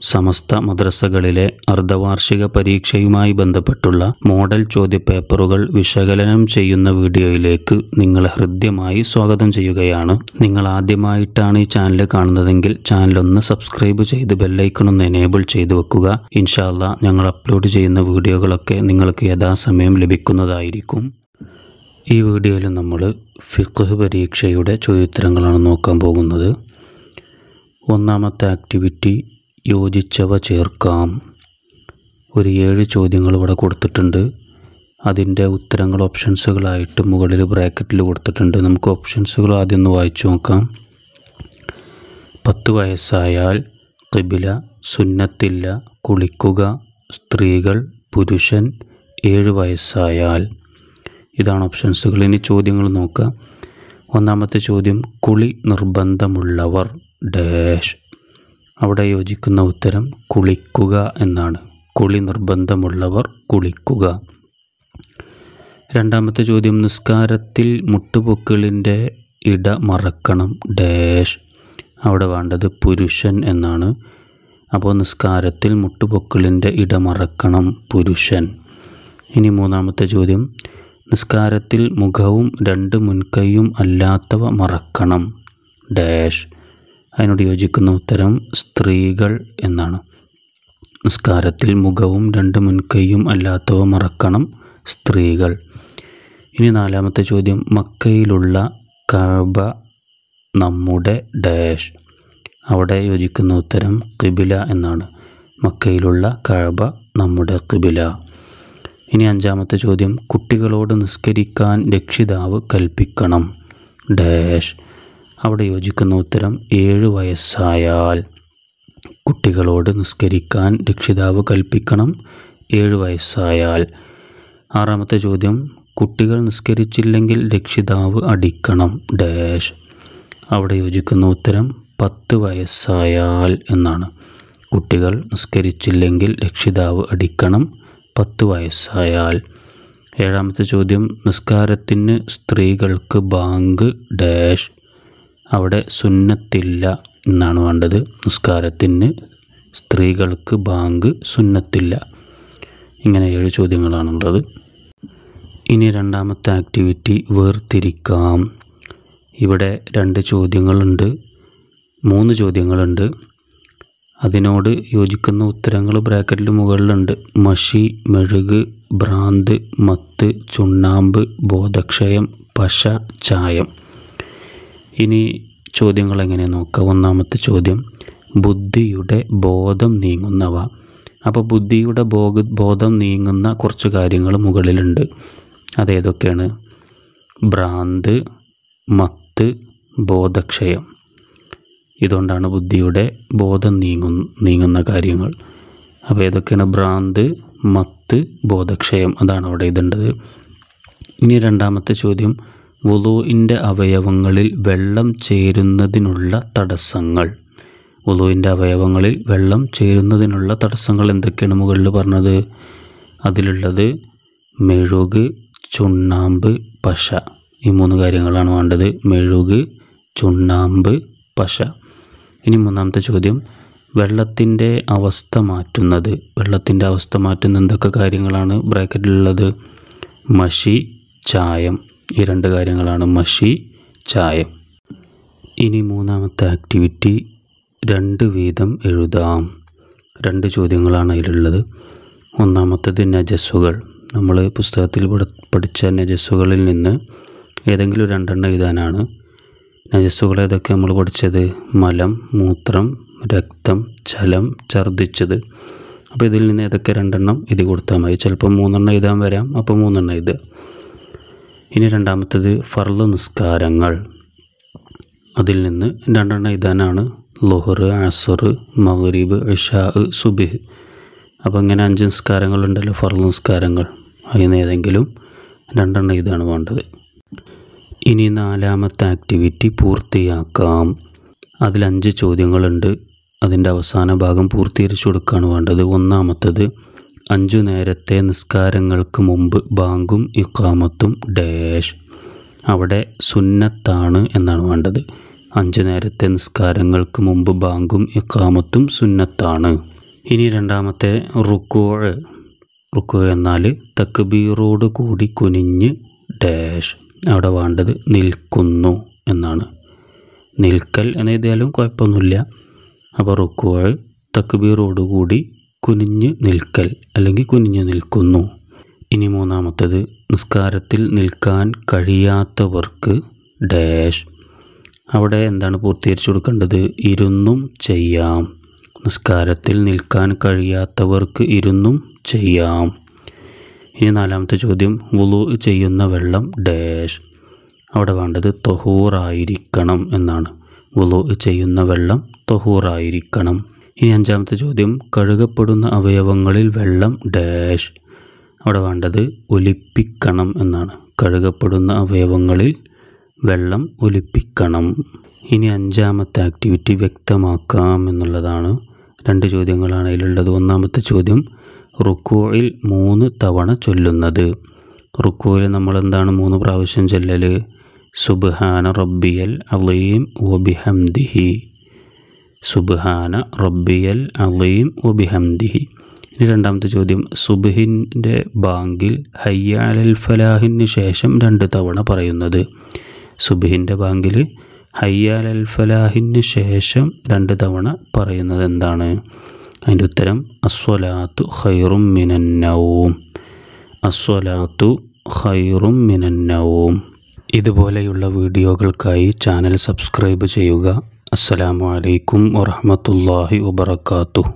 സമസ്ത മദ്രസകളിലെ അർദ്ധവാർഷിക പരീക്ഷയുമായി ബന്ധപ്പെട്ടുള്ള മോഡൽ ചോദ്യപേപ്പറുകൾ വിശകലനം ചെയ്യുന്ന വീഡിയോയിലേക്ക് നിങ്ങളെ ഹൃദ്യമായി സ്വാഗതം ചെയ്യുകയാണ്. നിങ്ങൾ ആദ്യമായിട്ടാണ് ഈ ചാനൽ കാണുന്നതെങ്കിൽ ചാനൽ ഒന്ന് സബ്സ്ക്രൈബ് ചെയ്ത് ബെല്ലൈക്കൺ ഒന്ന് എനേബിൾ ചെയ്തു വെക്കുക. ഇൻഷാല്ല ഞങ്ങൾ അപ്ലോഡ് ചെയ്യുന്ന വീഡിയോകളൊക്കെ നിങ്ങൾക്ക് യഥാസമയം ലഭിക്കുന്നതായിരിക്കും. ഈ വീഡിയോയിൽ നമ്മൾ ഫിഖ് പരീക്ഷയുടെ ചോദ്യോത്തരങ്ങളാണ് നോക്കാൻ പോകുന്നത്. ഒന്നാമത്തെ ആക്ടിവിറ്റി യോജിച്ചവ ചേർക്കാം. ഒരു ഏഴ് ചോദ്യങ്ങൾ ഇവിടെ കൊടുത്തിട്ടുണ്ട്. അതിന്റെ ഉത്തരങ്ങൾ ഓപ്ഷൻസുകളായിട്ട് മുകളിൽ ബ്രാക്കറ്റിൽ കൊടുത്തിട്ടുണ്ട്. നമുക്ക് ഓപ്ഷൻസുകൾ ആദ്യം ഒന്ന് വായിച്ചു നോക്കാം. പത്ത് വയസ്സായാൽ കിബില സുന്നത്തില്ല കുളിക്കുക സ്ത്രീകൾ പുരുഷൻ ഏഴ് വയസ്സായാൽ. ഇതാണ് ഓപ്ഷൻസുകൾ. ഇനി ചോദ്യങ്ങൾ നോക്കാം. ഒന്നാമത്തെ ചോദ്യം കുളി നിർബന്ധമുള്ളവർ ഡാഷ്. അവിടെ യോജിക്കുന്ന ഉത്തരം കുളിക്കുക എന്നാണ്. കുളി നിർബന്ധമുള്ളവർ കുളിക്കുക. രണ്ടാമത്തെ ചോദ്യം നിസ്കാരത്തിൽ മുട്ടുപൊക്കിളിന്റെ ഇട മറക്കണം ഡാഷ്. അവിടെ വേണ്ടത് പുരുഷൻ എന്നാണ്. അപ്പോൾ നിസ്കാരത്തിൽ മുട്ടുപൊക്കിളിന്റെ ഇട മറക്കണം പുരുഷൻ. ഇനി മൂന്നാമത്തെ ചോദ്യം നിസ്കാരത്തിൽ മുഖവും രണ്ട് മുൻകൈയും അല്ലാത്തവ മറക്കണം ഡാഷ്. അതിനോട് യോജിക്കുന്ന ഉത്തരം സ്ത്രീകൾ എന്നാണ്. നിസ്കാരത്തിൽ മുഖവും രണ്ട് മുൻകൈയും അല്ലാത്തവ മറക്കണം സ്ത്രീകൾ. ഇനി നാലാമത്തെ ചോദ്യം മക്കയിലുള്ള കഅബ നമ്മുടെ ഡാഷ്. അവിടെ യോജിക്കുന്ന ഉത്തരം കിബില എന്നാണ്. മക്കയിലുള്ള കഅബ നമ്മുടെ കിബില ഇനി അഞ്ചാമത്തെ ചോദ്യം കുട്ടികളോട് നിസ്കരിക്കാൻ രക്ഷിതാവ് കൽപ്പിക്കണം ഡാഷ്. അവിടെ യോജിക്കുന്ന ഉത്തരം ഏഴ് വയസ്സായാൽ കുട്ടികളോട് നിസ്കരിക്കാൻ രക്ഷിതാവ് കൽപ്പിക്കണം. ഏഴ് വയസ്സായാൽ. ആറാമത്തെ ചോദ്യം കുട്ടികൾ നിസ്കരിച്ചില്ലെങ്കിൽ രക്ഷിതാവ് അടിക്കണം. ഡാഷ്. അവിടെ യോജിക്കുന്ന ഉത്തരം പത്ത് വയസ്സായാൽ എന്നാണ്. കുട്ടികൾ നിസ്കരിച്ചില്ലെങ്കിൽ രക്ഷിതാവ് അടിക്കണം. പത്ത് വയസ്സായാൽ. ഏഴാമത്തെ ചോദ്യം നിസ്കാരത്തിന് സ്ത്രീകൾക്ക് ബാങ്ക്. ഡാഷ്. അവിടെ സുന്നത്തില്ല എന്നാണ് വേണ്ടത്. നിസ്കാരത്തിന് സ്ത്രീകൾക്ക് ബാങ്ക് സുന്നത്തില്ല. ഇങ്ങനെ ഏഴ് ചോദ്യങ്ങളാണുള്ളത് ഇനി രണ്ടാമത്തെ ആക്ടിവിറ്റി വേർതിരിക്കാം. ഇവിടെ രണ്ട് ചോദ്യങ്ങളുണ്ട്. മൂന്ന് ചോദ്യങ്ങളുണ്ട്. അതിനോട് യോജിക്കുന്ന ഉത്തരങ്ങൾ ബ്രാക്കറ്റിൽ മുകളിലുണ്ട്. മഷി മെഴുക് ഭ്രാന്ത് മത്ത് ചുണ്ണാമ്പ് ബോധക്ഷയം പശ ചായം. ഇനി ചോദ്യങ്ങൾ എങ്ങനെ നോക്കാം? ഒന്നാമത്തെ ചോദ്യം ബുദ്ധിയുടെ ബോധം നീങ്ങുന്നവ. അപ്പോൾ ബുദ്ധിയുടെ ബോധ ബോധം നീങ്ങുന്ന കുറച്ച് കാര്യങ്ങൾ മുകളിലുണ്ട്. അതേതൊക്കെയാണ് ഭ്രാന്ത് മത്ത് ബോധക്ഷയം. ഇതുകൊണ്ടാണ് ബുദ്ധിയുടെ ബോധം നീങ്ങു നീങ്ങുന്ന കാര്യങ്ങൾ. അപ്പോൾ ഏതൊക്കെയാണ്? ഭ്രാന്ത് മത്ത് ബോധക്ഷയം. അതാണ് അവിടെ ഇതേണ്ടത് ഇനി രണ്ടാമത്തെ ചോദ്യം വുളുവിന്റെ അവയവങ്ങളിൽ വെള്ളം ചേരുന്നതിനുള്ള തടസ്സങ്ങൾ. വുളുവിന്റെ അവയവങ്ങളിൽ വെള്ളം ചേരുന്നതിനുള്ള തടസ്സങ്ങൾ എന്തൊക്കെയാണ് മുകളിൽ പറഞ്ഞത്? അതിലുള്ളത് മെഴുക് ചുണ്ണാമ്പ് പശ. ഈ മൂന്ന് കാര്യങ്ങളാണ് വേണ്ടത്. മെഴുക് ചുണ്ണാമ്പ് പശ. ഇനി മൂന്നാമത്തെ ചോദ്യം. വെള്ളത്തിന്റെ അവസ്ഥ മാറ്റുന്നത്. വെള്ളത്തിന്റെ അവസ്ഥ മാറ്റുന്ന എന്തൊക്കെ കാര്യങ്ങളാണ് ബ്രാക്കറ്റിലുള്ളത്? മഷി ചായം. ഈ രണ്ട് കാര്യങ്ങളാണ് മഷി ചായം. ഇനി മൂന്നാമത്തെ ആക്ടിവിറ്റി രണ്ട് വീതം എഴുതാം. രണ്ട് ചോദ്യങ്ങളാണ് അതിലുള്ളത്. ഒന്നാമത്തത് നജസ്സുകൾ. നമ്മൾ പുസ്തകത്തിൽ പഠിച്ച നജസ്സുകളിൽ നിന്ന് ഏതെങ്കിലും രണ്ടെണ്ണം എഴുതാനാണ്. നജസ്സുകൾ ഏതൊക്കെ നമ്മൾ പഠിച്ചത്? മലം മൂത്രം രക്തം ചലം ഛർദ്ദിച്ചത്. അപ്പോൾ ഇതിൽ നിന്ന് ഏതൊക്കെ രണ്ടെണ്ണം എഴുതി കൊടുത്താൽ മതി. ചിലപ്പോൾ മൂന്നെണ്ണം എഴുതാൻ വരാം അപ്പോൾ മൂന്നെണ്ണം എഴുതുക. ഇനി രണ്ടാമത്തേത് ഫർൾ നിസ്കാരങ്ങൾ. അതിൽ നിന്ന് രണ്ടെണ്ണം ഇതാനാണ് ലുഹർ അസർ മഗ്രിബ് ഇഷാ സുബിഹ്. അപ്പോൾ ഇങ്ങനെ അഞ്ച് നിസ്കാരങ്ങളുണ്ടല്ലോ ഫർൾ നിസ്കാരങ്ങൾ. അതിൽ നിന്ന് ഏതെങ്കിലും രണ്ടെണ്ണം ഇതാണ് വേണ്ടത്. ഇനി നാലാമത്തെ ആക്ടിവിറ്റി പൂർത്തിയാക്കാം. അതിൽ അഞ്ച് ചോദ്യങ്ങളുണ്ട്. അതിന്റെ അവസാന ഭാഗം പൂർത്തീകരിച്ചു കൊടുക്കുകയാണ് വേണ്ടത്. ഒന്നാമത്തത് അഞ്ചു നേരത്തെ നിസ്കാരങ്ങൾക്ക് മുമ്പ് ബാങ്കും ഇക്കാമത്തും ഡാഷ്. അവിടെ സുന്നത്താണ് എന്നാണ് വേണ്ടത്. അഞ്ചു നേരത്തെ നിസ്കാരങ്ങൾക്ക് മുമ്പ് ബാങ്കും ഇക്കാമത്തും സുന്നത്താണ്. ഇനി രണ്ടാമത്തെ റുക്കോ. റുക്കോ എന്നാൽ തക്ബീറോട് കൂടി കുനിഞ്ഞ് ഡാഷ്. അവിടെ വേണ്ടത് നിൽക്കുന്നു എന്നാണ്. നിൽക്കൽ എന്നെഴുതിയാലും കുഴപ്പമൊന്നുമില്ല. അപ്പോൾ റുക്കോഴ് തക്ബീറോടുകൂടി കുനിഞ്ഞ് നിൽക്കൽ അല്ലെങ്കിൽ കുനിഞ്ഞ് നിൽക്കുന്നു. ഇനി മൂന്നാമത്തത് നിസ്കാരത്തിൽ നിൽക്കാൻ കഴിയാത്തവർക്ക് ഡാഷ്. അവിടെ എന്താണ് പൂർത്തീകരിച്ചു കൊടുക്കേണ്ടത്? ഇരുന്നും ചെയ്യാം. നിസ്കാരത്തിൽ നിൽക്കാൻ കഴിയാത്തവർക്ക് ഇരുന്നും ചെയ്യാം. ഇനി നാലാമത്തെ ചോദ്യം വുളു ചെയ്യുന്ന വെള്ളം ഡാഷ്. അവിടെ വേണ്ടത് തൊഹൂറായിരിക്കണം എന്നാണ്. വുളു ചെയ്യുന്ന വെള്ളം തൊഹൂറായിരിക്കണം. ഇനി അഞ്ചാമത്തെ ചോദ്യം. കഴുകപ്പെടുന്ന അവയവങ്ങളിൽ വെള്ളം ഡാഷ്. അവിടെ വേണ്ടത് ഒലിപ്പിക്കണം എന്നാണ്. കഴുകപ്പെടുന്ന അവയവങ്ങളിൽ വെള്ളം ഒലിപ്പിക്കണം. ഇനി അഞ്ചാമത്തെ ആക്ടിവിറ്റി വ്യക്തമാക്കാം എന്നുള്ളതാണ്. രണ്ട് ചോദ്യങ്ങളാണ് അതിലുള്ളത്. ഒന്നാമത്തെ ചോദ്യം റുക്കോയിൽ മൂന്ന് തവണ ചൊല്ലുന്നത്. റുക്കോയിൽ നമ്മൾ എന്താണ് മൂന്ന് പ്രാവശ്യം ചൊല്ലൽ സുബ്ഹാന റബ്ബിയൽ അലീം വബിഹംദിഹി സുബ്ഹാന റബ്ബിയൽ അലീം ഒബിഹംദിഹി ഇനി രണ്ടാമത്തെ ചോദ്യം സുബ്ഹിന്റെ ബാങ്കിൽ ഹയ്യാലൽ ഫലാഹിന് ശേഷം രണ്ട് തവണ പറയുന്നത്. സുബ്ഹിന്റെ ബാങ്കിൽ ഹയ്യാലൽ ഫലാഹിന് ശേഷം രണ്ട് തവണ പറയുന്നത് എന്താണ്? അതിന്റെ ഉത്തരം അസ്വലാത്തു ഖൈറും മിനന്നവും അസ്വലാത്തു ഖൈറും മിനന്നവും ഇതുപോലെയുള്ള വീഡിയോകൾക്കായി ചാനൽ സബ്സ്ക്രൈബ് ചെയ്യുക. അസ്സലാമു അലൈക്കും വറഹ്മത്തുള്ളാഹി വബറകാതുഹു.